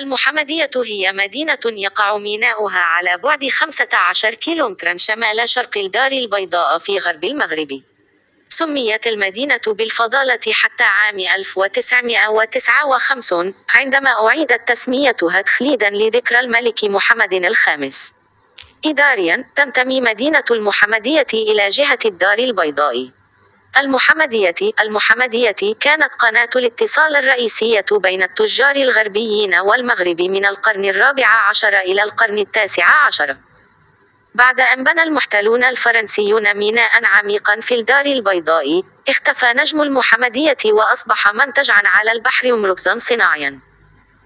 المحمدية هي مدينة يقع ميناؤها على بعد 15 كيلومترا شمال شرق الدار البيضاء في غرب المغرب. سميت المدينة بالفضالة حتى عام 1959 عندما أعيدت تسميتها تخليدا لذكرى الملك محمد الخامس. إداريا تنتمي مدينة المحمدية إلى جهة الدار البيضاء. المحمدية المحمدية كانت قناة الاتصال الرئيسية بين التجار الغربيين والمغرب من القرن الرابع عشر إلى القرن التاسع عشر. بعد أن بنى المحتلون الفرنسيون ميناء عميقا في الدار البيضاء، اختفى نجم المحمدية وأصبح منتجعا على البحر ومركزا صناعيا.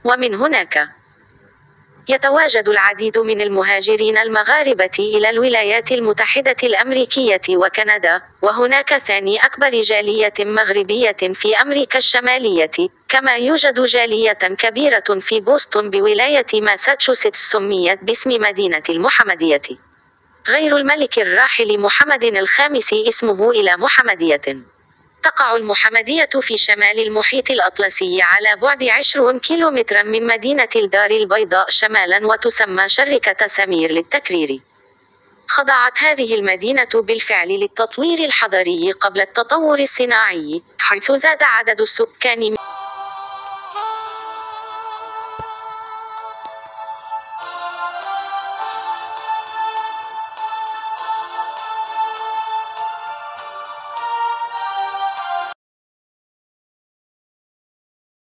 ومن هناك يتواجد العديد من المهاجرين المغاربة إلى الولايات المتحدة الأمريكية وكندا، وهناك ثاني أكبر جالية مغربية في أمريكا الشمالية، كما يوجد جالية كبيرة في بوسطن بولاية ماساتشوستس سميت باسم مدينة المحمدية. غير الملك الراحل محمد الخامس اسمه إلى محمدية. تقع المحمدية في شمال المحيط الأطلسي على بعد 20 كيلومترا من مدينة الدار البيضاء شمالا وتسمى شركة سمير للتكرير. خضعت هذه المدينة بالفعل للتطوير الحضري قبل التطور الصناعي، حيث زاد عدد السكان